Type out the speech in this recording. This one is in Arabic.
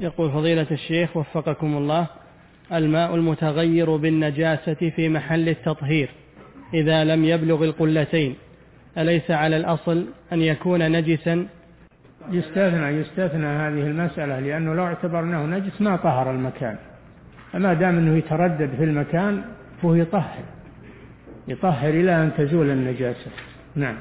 يقول فضيلة الشيخ وفقكم الله الماء المتغير بالنجاسة في محل التطهير إذا لم يبلغ القلتين أليس على الأصل أن يكون نجسا؟ يستثنى يستثنى هذه المسألة لأنه لو اعتبرناه نجس ما طهر المكان. فما دام أنه يتردد في المكان فهو يطهر يطهر إلى أن تزول النجاسة. نعم.